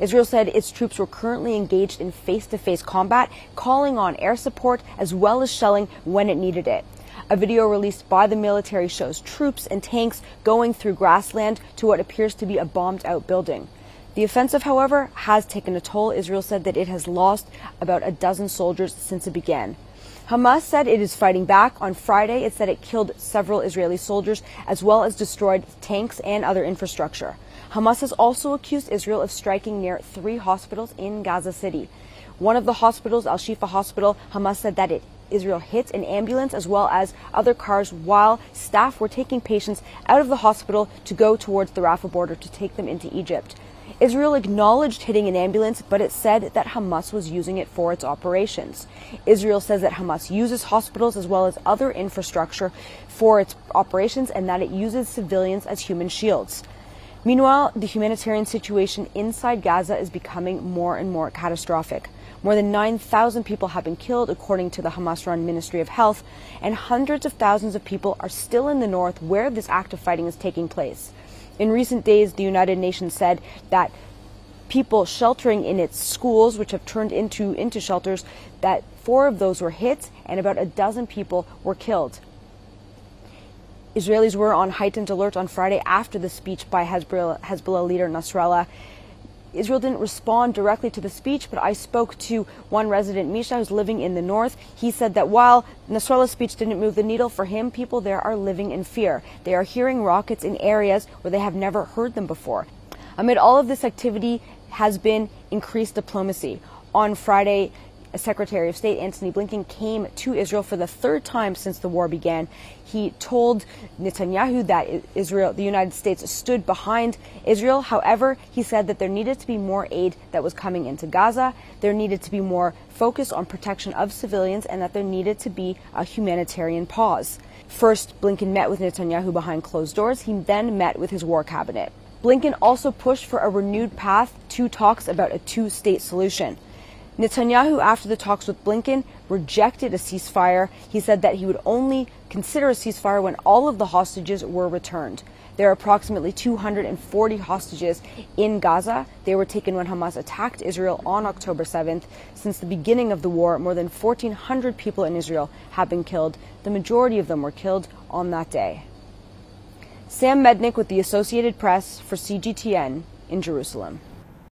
Israel said its troops were currently engaged in face to face combat, calling on air support as well as shelling when it needed it. A video released by the military shows troops and tanks going through grassland to what appears to be a bombed out building. The offensive, however, has taken a toll. Israel said that it has lost about a dozen soldiers since it began. Hamas said it is fighting back. On Friday, it said it killed several Israeli soldiers as well as destroyed tanks and other infrastructure. Hamas has also accused Israel of striking near three hospitals in Gaza City. One of the hospitals, Al Shifa Hospital, Hamas said that it Israel hit an ambulance as well as other cars while staff were taking patients out of the hospital to go towards the Rafah border to take them into Egypt. Israel acknowledged hitting an ambulance, but it said that Hamas was using it for its operations. Israel says that Hamas uses hospitals as well as other infrastructure for its operations and that it uses civilians as human shields. Meanwhile, the humanitarian situation inside Gaza is becoming more and more catastrophic. More than 9,000 people have been killed, according to the Hamas run Ministry of Health, and hundreds of thousands of people are still in the north where this active fighting is taking place. In recent days, the United Nations said that people sheltering in its schools, which have turned into, into shelters, that four of those were hit and about a dozen people were killed. Israelis were on heightened alert on Friday after the speech by Hezbollah, Hezbollah leader Nasrallah. Israel didn't respond directly to the speech, but I spoke to one resident, Misha, who's living in the north. He said that while Nasrallah's speech didn't move the needle for him, people there are living in fear. They are hearing rockets in areas where they have never heard them before. Amid all of this activity has been increased diplomacy. On Friday, Secretary of State Antony Blinken came to Israel for the third time since the war began. He told Netanyahu that Israel, the United States, stood behind Israel. However, he said that there needed to be more aid that was coming into Gaza. There needed to be more focus on protection of civilians and that there needed to be a humanitarian pause. First, Blinken met with Netanyahu behind closed doors. He then met with his war cabinet. Blinken also pushed for a renewed path to talks about a two state solution. Netanyahu, after the talks with Blinken, rejected a ceasefire. He said that he would only consider a ceasefire when all of the hostages were returned. There are approximately 240 hostages in Gaza. They were taken when Hamas attacked Israel on October 7th. Since the beginning of the war, more than 1,400 people in Israel have been killed. The majority of them were killed on that day. Sam Mednick with the Associated Press for CGTN in Jerusalem.